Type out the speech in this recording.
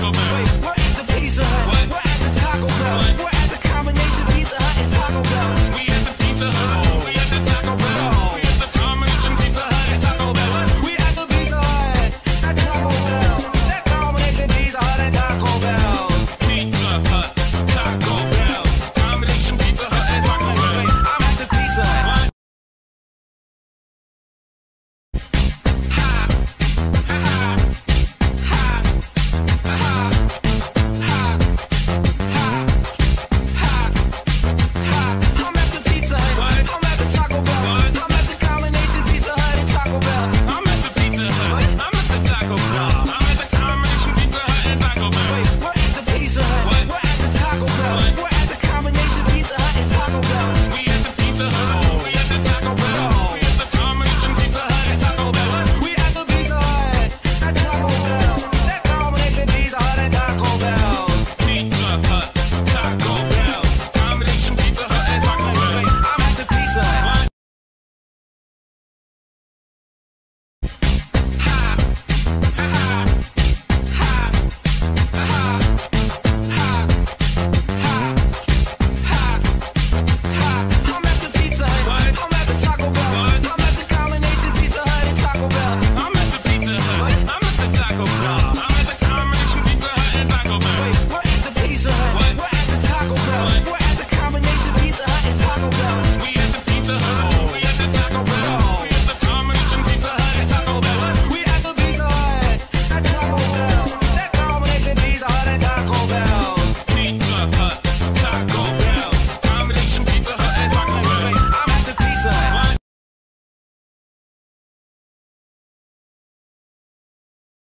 Gentlemen.